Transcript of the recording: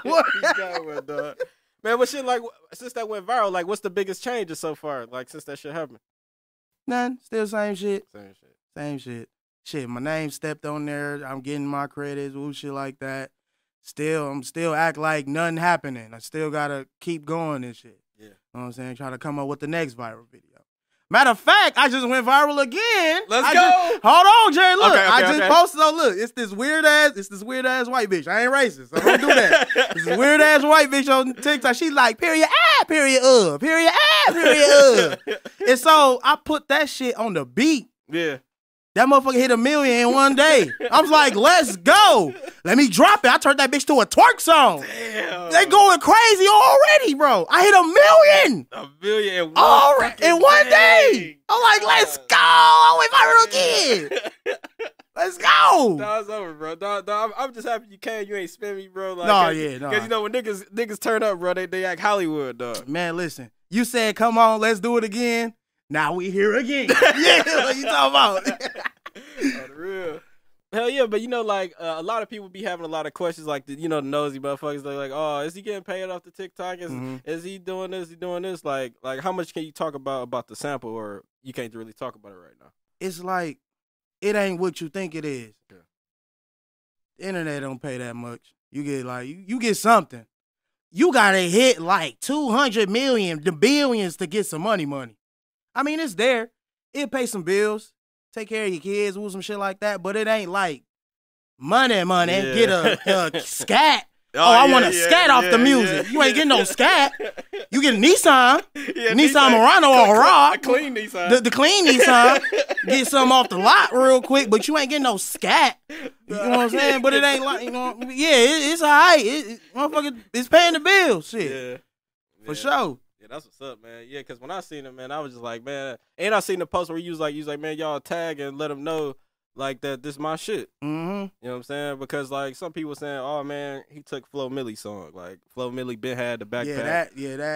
What? One, dog. Man, what shit like since that went viral? Like, what's the biggest changes so far? Like since that shit happened? None. Still same shit. Same shit. Same shit. Shit, my name stepped on there. I'm getting my credits, woo shit like that. Still, I'm still act like nothing happening. I still gotta keep going and shit. Yeah. You know what I'm saying? Trying to come up with the next viral video. Matter of fact, I just went viral again. Let's I go. just- hold on, Jay. Look, Okay, okay, I just okay. posted. Oh, look, it's this weird ass. It's this weird ass white bitch. I ain't racist. I don't do that. This weird ass white bitch on TikTok. She's like, period ah, period uh, period ah, period uh. and so I put that shit on the beat. yeah. That motherfucker hit a million in one day. I was like, let's go. Let me drop it. I turned that bitch to a twerk song. Damn. They going crazy already, bro. I hit a million a million in one, already in one day. I'm like, let's go. Oh, I went viral again. Let's go. Dog, it's over, bro. Dog, dog, I'm, I'm just happy you came. You ain't spin me, bro. Like, No, cause, yeah, no. Because you know when niggas niggas turn up, bro, they, they act Hollywood, dog. Man, listen. You said, come on, let's do it again. Now we here again. yeah, what you talking about? On the real. Hell yeah, but you know, like uh, a lot of people be having a lot of questions, like the, you know, the nosy motherfuckers. They're like, "Oh, is he getting paid off the TikTok? Is Mhm. is he doing this? Is he doing this? Like, like how much can you talk about about the sample, or you can't really talk about it right now? it's like it ain't what you think it is. Yeah. The internet don't pay that much. You get like you, you get something. You gotta hit like two hundred million, the billions to get some money, money. I mean, it's there. It'll pay some bills, take care of your kids, do some shit like that. But it ain't like money, money. Yeah. Get a, a scat. Oh, oh I want to scat off the music. You ain't getting no scat. You get a Nissan, yeah, Nissan Murano or Rogue. A clean Nissan. the, the clean Nissan. get some off the lot real quick, but you ain't getting no scat. You know what I'm saying? But it ain't like you know. Yeah, it, it's alright. It, it, motherfucker, it's paying the bills. Shit, yeah. for Yeah. sure. Yeah, that's what's up, man. Yeah, because when I seen it, man, I was just like, man, and I seen the post where you was like, you was like, man, y'all tag and let them know like that this my shit. hmm You know what I'm saying? Because like some people saying, oh man, he took Flo Milli song. Like Flo Milli been had the backpack. Yeah, that. Yeah, that.